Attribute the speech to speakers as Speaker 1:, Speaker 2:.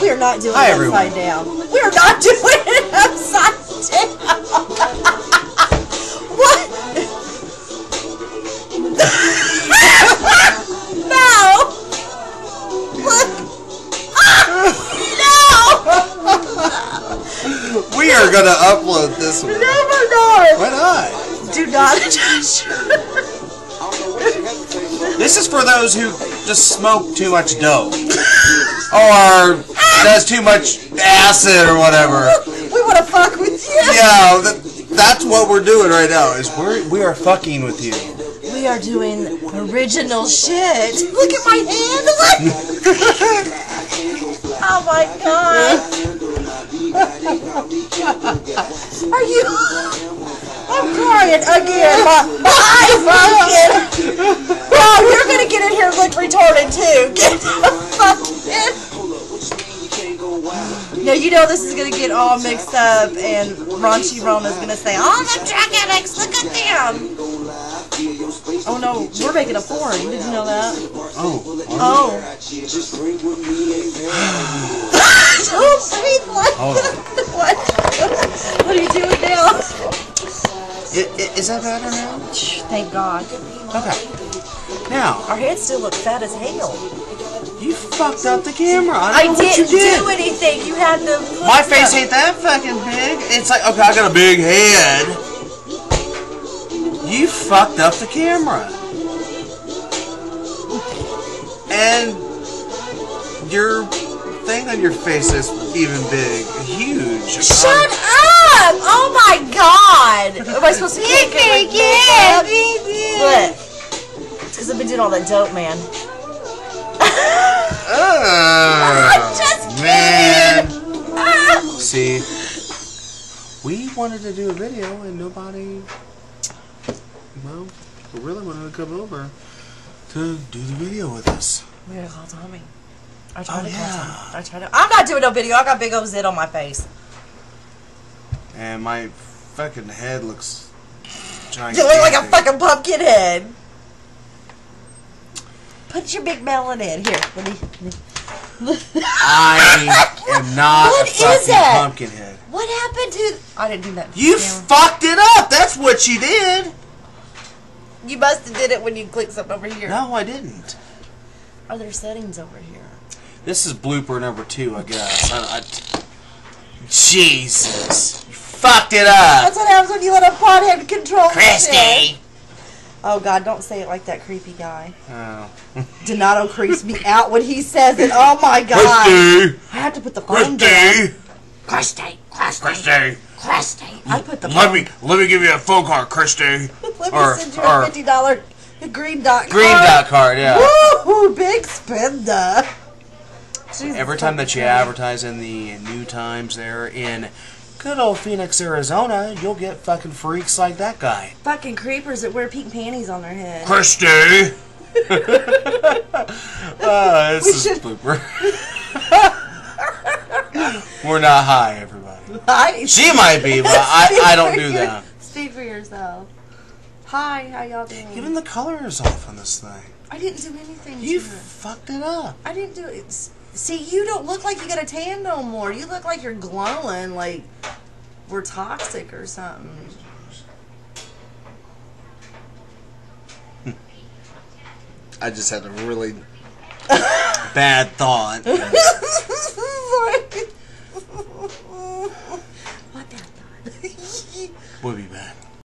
Speaker 1: We are not doing
Speaker 2: Hi,
Speaker 1: it
Speaker 2: everyone.
Speaker 1: upside down. We are not doing it upside down. what? no. Look. Ah, no.
Speaker 2: We are gonna upload this one.
Speaker 1: Never know.
Speaker 2: Why not?
Speaker 1: Do not touch.
Speaker 2: This is for those who just smoke too much dope. Or does too much acid or whatever.
Speaker 1: we want to fuck with you.
Speaker 2: Yeah, that, that's what we're doing right now. Is we're we are fucking with you.
Speaker 1: We are doing original shit. Look at my hand. Oh my god. Are you? I'm crying again. My, my eyes. No, you know this is gonna get all mixed up, and Raunchy Rona's gonna say, "Oh, the drug addicts, look at them." Oh no, we're making a porn. Did you know that?
Speaker 2: Oh,
Speaker 1: Oh. Don't breathe like what? What are you doing now?
Speaker 2: I- i- is that better now?
Speaker 1: Thank God.
Speaker 2: Okay. Now
Speaker 1: Our heads still look fat as hell.
Speaker 2: You fucked up the camera. I,
Speaker 1: I
Speaker 2: don't know what you
Speaker 1: didn't
Speaker 2: did.
Speaker 1: do anything. You had the.
Speaker 2: My face ain't that fucking big. It's like okay, I got a big head. You fucked up the camera. And your thing on your face is even big, huge.
Speaker 1: Shut
Speaker 2: Um,
Speaker 1: up! Oh my God! Am I supposed to kick it with makeup? What? It's because I've been doing all that dope, man.
Speaker 2: Uh,
Speaker 1: I'm just
Speaker 2: man.
Speaker 1: kidding. Ah!
Speaker 2: See, we wanted to do a video and nobody, well, really wanted to come over to do the video with us.
Speaker 1: We gotta call Tommy. I
Speaker 2: Oh,
Speaker 1: tried to call
Speaker 2: yeah.
Speaker 1: Tommy. I tried to. I'm not doing no video. I got big old zit on my face.
Speaker 2: And my fucking head looks gigantic.
Speaker 1: You look like a fucking pumpkin head. Put your big melon in here. Let me. let me-
Speaker 2: I am not
Speaker 1: What
Speaker 2: a
Speaker 1: is
Speaker 2: fucking
Speaker 1: that?
Speaker 2: pumpkin head.
Speaker 1: what happened to? I didn't do that.
Speaker 2: You fucked it up. That's what you did.
Speaker 1: You must have did it when you clicked something over here.
Speaker 2: No, I didn't.
Speaker 1: Are there settings over here?
Speaker 2: This is blooper number two, I guess. I, I, Jesus, you fucked it up,
Speaker 1: That's what happens when you let a pothead control.
Speaker 2: Christy.
Speaker 1: Oh God, don't say it like that creepy guy.
Speaker 2: Oh.
Speaker 1: Donato creeps me out when he says it. Oh my God.
Speaker 2: Christy,
Speaker 1: I have to put the phone down.
Speaker 2: Christy,
Speaker 1: Christy, Christy,
Speaker 2: Christy.
Speaker 1: Christy. I put the
Speaker 2: Let
Speaker 1: phone.
Speaker 2: me let me give you a phone call, Christy.
Speaker 1: Let me send you
Speaker 2: or-
Speaker 1: a fifty dollar green dot. Card.
Speaker 2: Green
Speaker 1: card.
Speaker 2: dot card, yeah.
Speaker 1: Woo, big spender. Jesus
Speaker 2: Every time that you advertise in the New Times there in good old Phoenix, Arizona, you'll get fucking freaks like that guy.
Speaker 1: Fucking creepers that wear pink panties on their head.
Speaker 2: Christy. uh, this
Speaker 1: We
Speaker 2: is
Speaker 1: should-
Speaker 2: blooper. We're not high, everybody.
Speaker 1: Hi.
Speaker 2: She might be, but I, I don't do that.
Speaker 1: Speak for yourself. Hi, how y'all doing?
Speaker 2: Even the color is off on this thing.
Speaker 1: I didn't do anything
Speaker 2: You
Speaker 1: to
Speaker 2: fucked it up.
Speaker 1: I didn't do it. S- See, you don't look like you got a tan no more. You look like you're glowing, like we're toxic or something.
Speaker 2: I just had a really bad thought.